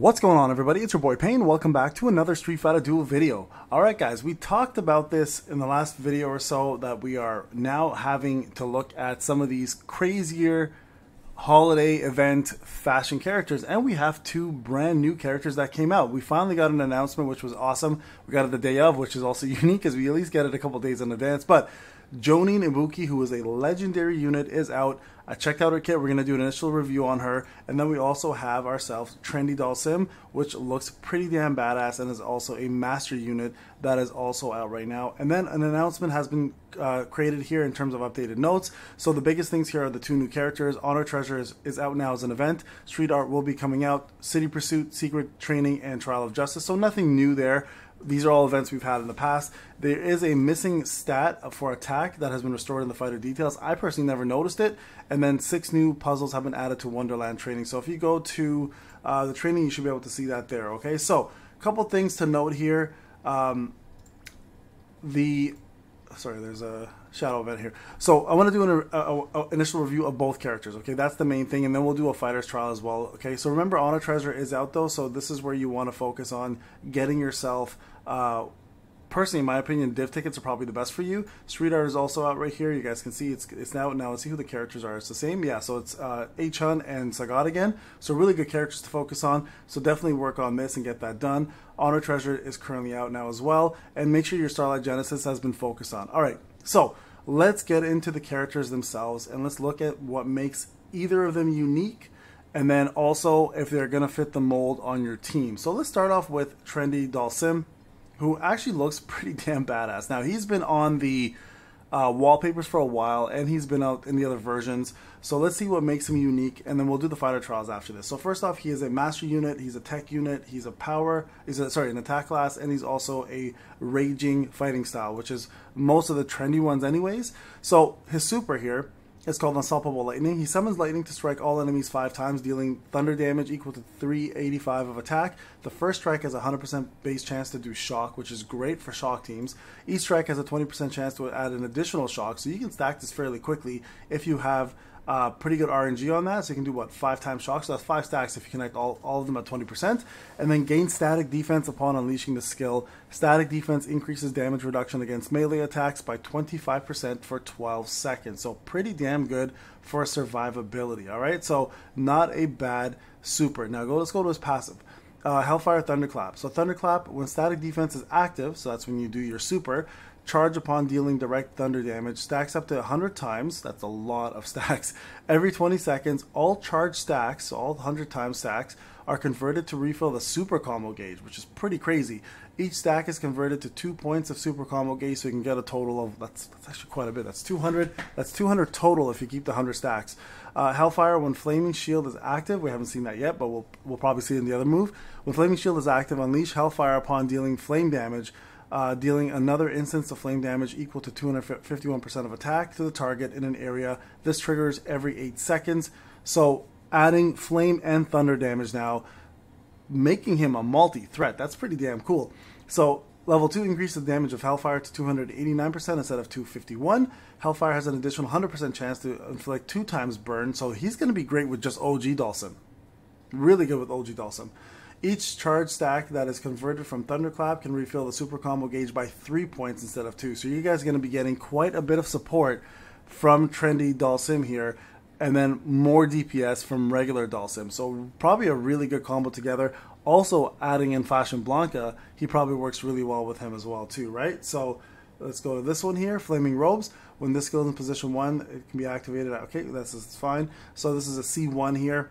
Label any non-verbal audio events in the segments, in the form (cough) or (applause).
What's going on everybody? It's your boy Payne. Welcome back to another Street Fighter Duel video. Alright guys, we talked about this in the last video or so that we are now having to look at some of these crazier holiday event fashion characters and we have two brand new characters that came out. We finally got an announcement which was awesome. We got it the day of which is also (laughs) unique as we at least get it a couple days in advance but Jonin Ibuki, who is a legendary unit, is out. I checked out her kit. We're going to do an initial review on her. And then we also have ourselves Trendy Dhalsim, which looks pretty damn badass and is also a master unit that is also out right now. And then an announcement has been uh, created here in terms of updated notes. So the biggest things here are the two new characters. Honor Treasure is, is out now as an event. Street Art will be coming out. City Pursuit, Secret Training, and Trial of Justice. So nothing new there. These are all events we've had in the past. There is a missing stat for attack that has been restored in the fighter details. I personally never noticed it. And then six new puzzles have been added to Wonderland training. So if you go to uh, the training, you should be able to see that there. Okay, so a couple things to note here. Um, the sorry, there's a shadow event here. So I want to do an a, a, a initial review of both characters. Okay, that's the main thing, and then we'll do a fighter's trial as well. Okay, so remember, Honor Treasure is out though, so this is where you want to focus on getting yourself. Uh, personally, in my opinion, div tickets are probably the best for you. Street art is also out right here. You guys can see it's it's now now. Let's see who the characters are. It's the same, yeah. So it's uh, Chun and Sagat again. So really good characters to focus on. So definitely work on this and get that done. Honor Treasure is currently out now as well, and make sure your Starlight Genesis has been focused on. All right, so let's get into the characters themselves and let's look at what makes either of them unique and then also if they're going to fit the mold on your team. So let's start off with Trendy Dhalsim, who actually looks (laughs) pretty damn badass. Now, he's been on the uh, wallpapers for a while, and he's been out in the other versions. So let's see what makes him unique, and then we'll do the fighter trials after this. So first off, he is a master unit, he's a tech unit, he's a power, he's a, sorry, an attack class, and he's also a raging fighting style, which is most of the trendy ones anyways. So his super here it's called Unstoppable Lightning. He summons lightning to strike all enemies five times, dealing thunder damage equal to 385 of attack. The first strike has a 100% base chance to do shock, which is great for shock teams. Each strike has a 20% chance to add an additional shock, so you can stack this fairly quickly if you have uh, pretty good RNG on that. So you can do what five times shock. So that's five stacks if you connect all, all of them at 20%. And then gain static defense upon unleashing the skill. Static defense increases damage reduction against melee attacks by 25% for 12 seconds. So pretty damn good for survivability. All right. So not a bad super. Now go. Let's go to his passive. Uh, Hellfire Thunderclap. So Thunderclap, when static defense is active, so that's when you do your super, Charge upon dealing direct thunder damage stacks up to 100 times. That's a lot of (laughs) stacks. Every 20 seconds, all charge stacks, all 100 times stacks, are converted to refill the super combo gauge, which is pretty crazy. Each stack is converted to two points of super combo gauge, so you can get a total of that's, that's actually quite a bit. That's 200. That's 200 total if you keep the 100 stacks. Uh, Hellfire, when Flaming Shield is active, we haven't seen that yet, but we'll we'll probably see it in the other move. When Flaming Shield is active, unleash Hellfire upon dealing flame damage uh, dealing another instance of flame damage equal to 251% of attack to the target in an area. This triggers every 8 seconds. So adding flame and thunder damage now, making him a multi threat. That's pretty damn cool. So level 2 increases the damage of Hellfire to 289% instead of 251. Hellfire has an additional 100% chance to inflict 2 times burn, so he's going to be great with just OG Dhalsim. Really good with OG Dhalsim. Each charge stack that is converted from Thunderclap can refill the super combo gauge by three points instead of two. So you guys are going to be getting quite a bit of support from Trendy Dhalsim here, and then more DPS from regular Dhalsim. So probably a really good combo together. Also adding in Fashion Blanka, he probably works really well with him as well too, right? So let's go to this one here, Flaming Robes. When this goes in position one, it can be activated. Okay, that's fine. So this is a C1 here.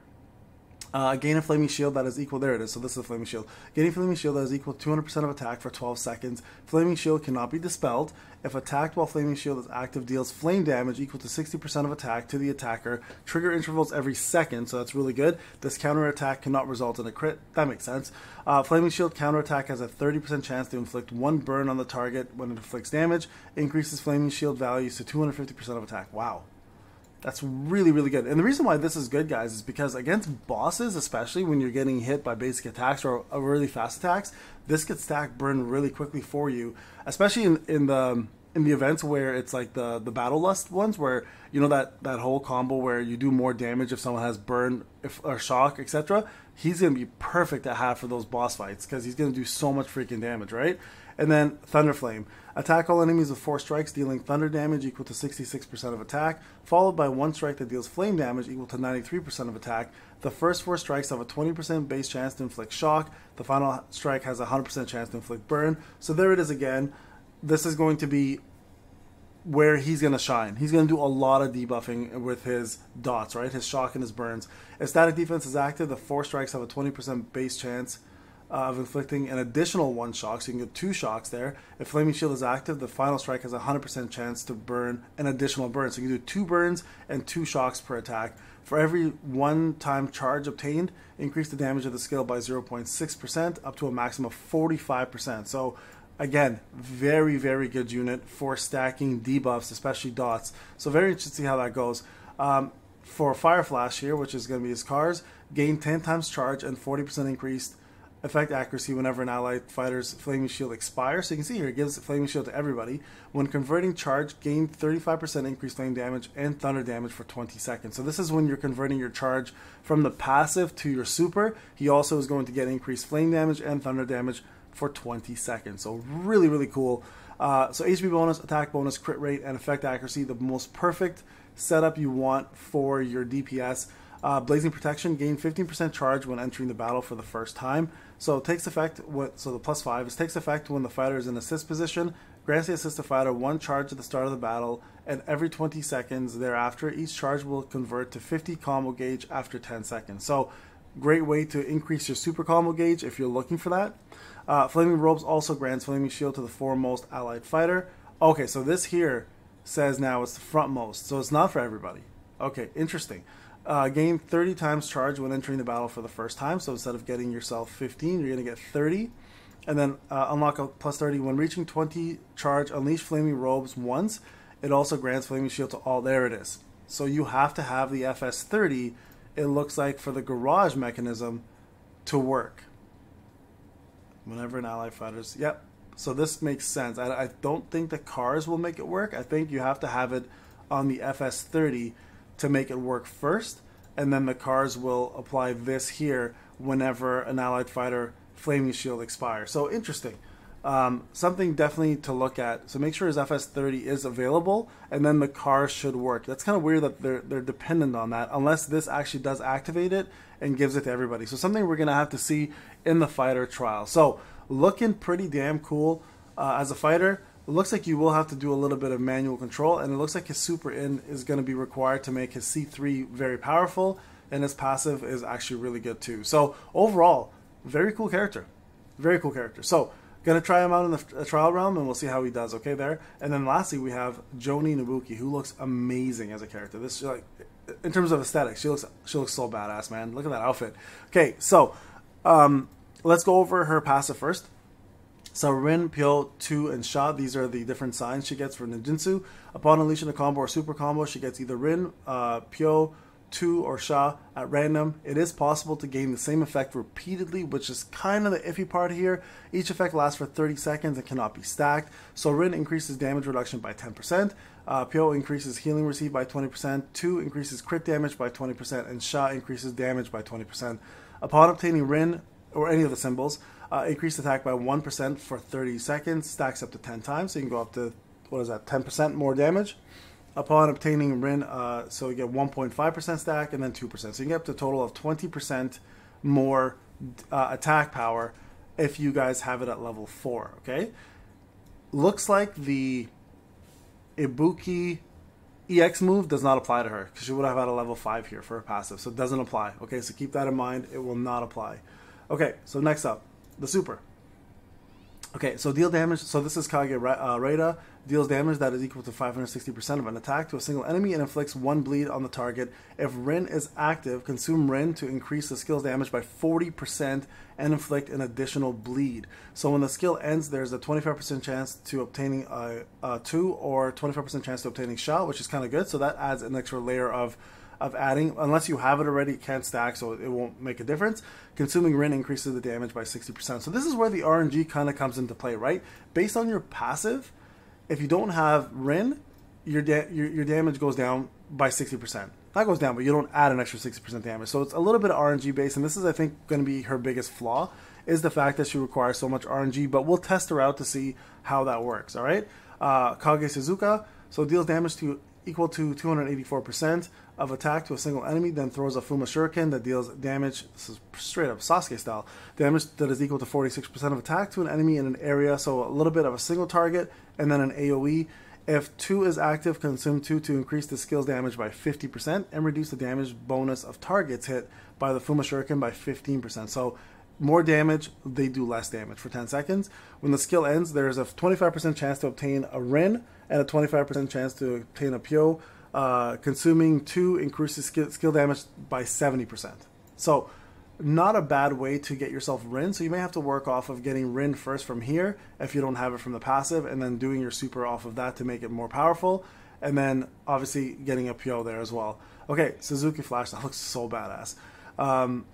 Uh, gain a flaming shield that is equal. There it is. So this is a flaming shield. Gain a flaming shield that is equal to 200% of attack for 12 seconds. Flaming shield cannot be dispelled. If attacked while flaming shield is active, deals flame damage equal to 60% of attack to the attacker. Trigger intervals every second, so that's really good. This counter attack cannot result in a crit. That makes sense. Uh, flaming shield counter attack has a 30% chance to inflict one burn on the target when it inflicts damage. Increases flaming shield values to 250% of attack. Wow. That's really, really good. And the reason why this is good, guys, is because against bosses, especially when you're getting hit by basic attacks or really fast attacks, this gets stack burn really quickly for you, especially in, in the in the events where it's like the the battle lust ones where you know that that whole combo where you do more damage if someone has burn if, or shock etc he's to be perfect to have for those boss fights because he's to do so much freaking damage, right? And then Thunder Flame. Attack all enemies with 4 strikes, dealing thunder damage equal to 66% of attack, followed by one strike that deals flame damage equal to 93% of attack. The first 4 strikes have a 20% base chance to inflict shock. The final strike has a 100% chance to inflict burn. So there it is again. This is going to be where he's going to shine. He's going to do a lot of debuffing with his dots, right? His shock and his burns. If static defense is active, the four strikes have a 20% base chance of inflicting an additional one shock, so you can get two shocks there. If Flaming Shield is active, the final strike has a 100% chance to burn an additional burn. So you can do two burns and two shocks per attack. For every one time charge obtained, increase the damage of the skill by 0.6% up to a maximum of 45%. So again, very, very good unit for stacking debuffs, especially dots. So very interesting to see how that goes. Um, for Fire Flash here, which is going to be his cars, gain 10 times charge and 40% increased effect accuracy whenever an allied fighter's flaming shield expires. So you can see here, it gives flaming shield to everybody. When converting charge, gain 35% increased flame damage and thunder damage for 20 seconds. So this is when you're converting your charge from the passive to your super. He also is going to get increased flame damage and thunder damage for 20 seconds. So really, really cool. Uh, so HP bonus, attack bonus, crit rate, and effect accuracy, the most perfect setup you want for your DPS. Uh, Blazing Protection, gain 15% charge when entering the battle for the first time. So it takes effect, so the plus 5, is takes effect when the fighter is in assist position, grants the assisted fighter one charge at the start of the battle, and every 20 seconds thereafter, each charge will convert to 50 combo gauge after 10 seconds. So great way to increase your super combo gauge if you're looking for that. Uh, Flaming Robes also grants Flaming Shield to the foremost allied fighter. Okay, so this here says now it's the frontmost, so it's not for everybody. Okay, interesting. Uh, gain 30 times charge when entering the battle for the first time, so instead of getting yourself 15, you're going to get 30. And then uh, unlock a plus 30 when reaching 20 charge, unleash Flaming Robes once. It also grants Flaming Shield to all. There it is. So you have to have the FS30, it looks like, for the garage mechanism to work whenever an ally fighters. Yep. So this makes sense. I, I don't think the cars will make it work. I think you have to have it on the FS30 to make it work first, and then the cars will apply this here whenever an allied fighter flaming shield expires. So interesting. Um, something definitely to look at. So make sure his FS30 is available, and then the car should work. That's kind of weird that they're they're dependent on that, unless this actually does activate it and gives it to everybody. So something we're gonna have to see in the fighter trial. So looking pretty damn cool uh, as a fighter. It looks like you will have to do a little bit of manual control, and it looks like his super in is going to be required to make his C3 very powerful, and his passive is actually really good too. So overall, very cool character, very cool character. So Gonna try him out in the trial realm, and we'll see how he does. Okay, there. And then lastly, we have Jonin Ibuki, who looks amazing as a character. This like, in terms of aesthetics, she looks she looks so badass, man. Look at that outfit. Okay, so um, let's go over her passive first. So Rin, Pyo, Tu, and Sha, these are the different signs she gets for Ninjutsu. Upon unleashing a combo or super combo, she gets either Rin, uh, Pyo, Tu, or Sha at random. It is possible to gain the same effect repeatedly, which is kind of the iffy part here. Each effect lasts for 30 seconds and cannot be stacked. So Rin increases damage reduction by 10%, uh, Pyo increases healing received by 20%, Tu increases crit damage by 20%, and Sha increases damage by 20%. Upon obtaining Rin, or any of the symbols, uh, increase attack by 1% for 30 seconds, stacks up to 10 times, so you can go up to, what is that, 10% more damage upon obtaining Rin, uh, so you get 1.5% stack and then 2%. So you can get up to a total of 20% more uh, attack power if you guys have it at level 4, okay? Looks like the Ibuki EX move does not apply to her because she would have had a level 5 here for her passive, so it doesn't apply, okay? So keep that in mind, it will not apply. Okay, so next up, the super. Okay, so deal damage. So this is Kage uh. Deals damage that is equal to 560% of an attack to a single enemy and inflicts one bleed on the target. If Rin is active, consume Rin to increase the skill's damage by 40% and inflict an additional bleed. So when the skill ends, there's a 25% chance to obtaining a, a 2 or 25% chance to obtaining shot, which is kind of good. So that adds an extra layer of of adding. Unless you have it already, it can't stack, so it won't make a difference. Consuming Rin increases the damage by 60%. So this is where the RNG kind of comes into play, right? Based on your passive, if you don't have Rin, your, da- your, your damage goes down by 60%. that goes down, but you don't add an extra 60% damage. So it's a little bit of RNG based, and this is, I think, going to be her biggest flaw, is the fact that she requires so much RNG, but we'll test her out to see how that works, all right? Uh, Kage Suzuka, so deals damage to equal to 284% of attack to a single enemy, then throws a Fuma Shuriken that deals damage, this is straight up Sasuke style, damage that is equal to 46% of attack to an enemy in an area, so a little bit of a single target, and then an AoE. If 2 is active, consume 2 to increase the skill's damage by 50% and reduce the damage bonus of targets hit by the Fuma Shuriken by 15%. So more damage, they do less damage for 10 seconds. When the skill ends, there's a 25% chance to obtain a Rin and a 25% chance to obtain a Pyo. Uh, consuming 2 increases skill, skill damage by 70%. So not a bad way to get yourself Rin. So you may have to work off of getting Rin first from here if you don't have it from the passive, and then doing your super off of that to make it more powerful, and then obviously getting a Pyo there as well. Okay, Suzuki Flash, (laughs) that looks so badass. Um,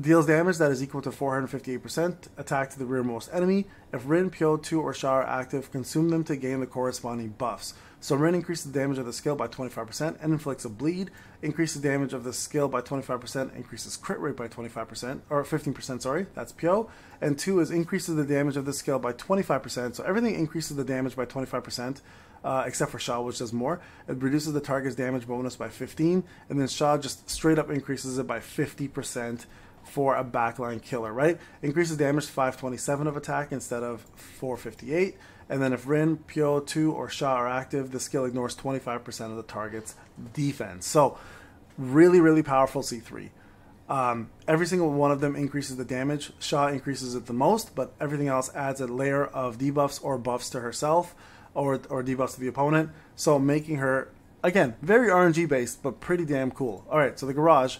deals damage that is equal to 458% attack to the rearmost enemy. If Rin, Pyo, 2, or Sha are active, consume them to gain the corresponding buffs. So Rin increases the damage of the skill by 25% and inflicts a bleed, increases the damage of the skill by 25%, increases crit rate by 25%, or 15%, sorry, that's Pyo. And 2 is increases the damage of the skill by 25%, so everything increases the damage by 25%. Uh, except for Sha, which does more. It reduces the target's damage bonus by 15, and then Sha just straight up increases it by 50% for a backline killer, right? Increases damage 527 of attack instead of 458. And then if Rin, Pyo, 2, or Sha are active, the skill ignores 25% of the target's defense. So, really, really powerful C3. Um, every single one of them increases the damage. Sha increases it the most, but everything else adds a layer of debuffs or buffs to herself or, or debuffs to the opponent. So, making her, again, very RNG based, but pretty damn cool. All right, so the garage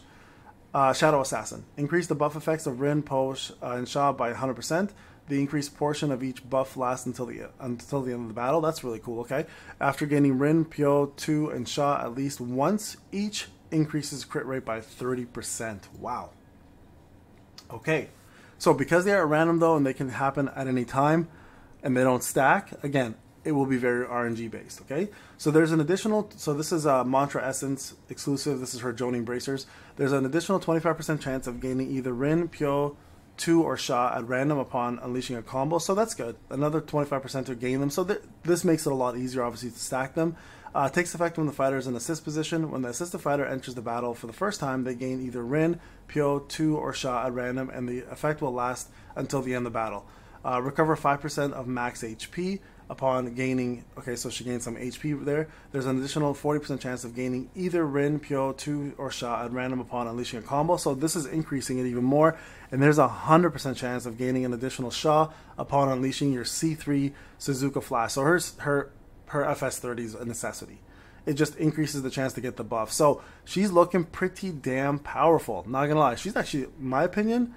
uh, Shadow Assassin. Increase the buff effects of Rin, Posh, uh, and Sha by 100%. The increased portion of each buff lasts until the until the end of the battle. That's really cool, okay? After gaining Rin, Pyo, 2, and Sha at least once, each increases crit rate by 30%. Wow. Okay. So because they are random though and they can happen at any time and they don't stack, again, it will be very RNG based. Okay, so there's an additional. So this is a Mantra Essence exclusive. This is her Jonin bracers. There's an additional 25% chance of gaining either Rin, Pyo, two or Sha at random upon unleashing a combo. So that's good. Another 25% to gain them. So th- this makes it a lot easier, obviously, to stack them. Uh, takes effect when the fighter is in assist position. When the assisted fighter enters the battle for the first time, they gain either Rin, Pyo, 2, or Sha at random, and the effect will last until the end of the battle. Uh, recover 5% of max HP upon gaining, okay, so she gained some HP there. There's an additional 40% chance of gaining either Rin, Pyo, 2, or Sha at random upon unleashing a combo. So this is increasing it even more. And there's a 100% chance of gaining an additional Sha upon unleashing your C3 Suzuka Flash. So her, her, her FS30 is a necessity. It just increases the chance to get the buff. So she's looking pretty damn powerful. Not gonna lie. She's actually, in my opinion,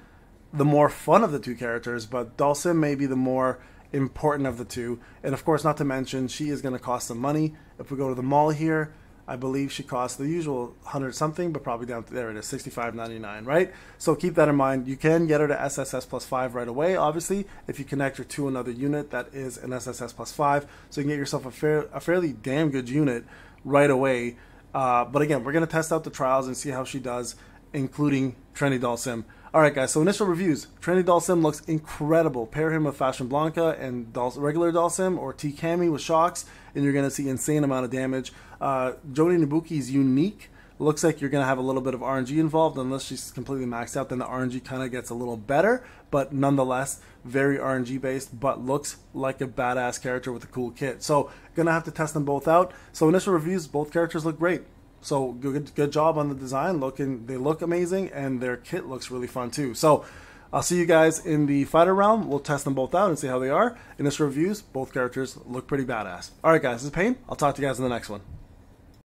the more fun of the two characters, but Dhalsim may be the more important of the two. And of course, not to mention, she is going to cost some money. If we go to the mall here, I believe she costs the usual hundred something, but probably down to there it is sixty five ninety nine, right? So keep that in mind. You can get her to SSS plus five right away, obviously, if you connect her to another unit that is an SSS plus five. So you can get yourself a fair, a fairly damn good unit right away. Uh, but again, we're gonna test out the trials and see how she does, including Trendy Dhalsim. All right, guys. So initial reviews. Trendy Dhalsim looks incredible. Pair him with Fashion Blanka and Dal- regular Dhalsim or T Cammy with shocks, and you're going to see insane amount of damage. Uh, Jonin Ibuki is unique. Looks like you're going to have a little bit of RNG involved, unless she's completely maxed out. Then the RNG kind of gets a little better, but nonetheless, very RNG based, but looks like a badass character with a cool kit. So, gonna have to test them both out. So, initial reviews, both characters look great. So good, good job on the design. Looking, they look amazing, and their kit looks really fun too. So I'll see you guys in the fighter realm. We'll test them both out and see how they are. In this reviews, both characters look pretty badass. All right, guys, this is Payne. I'll talk to you guys in the next one.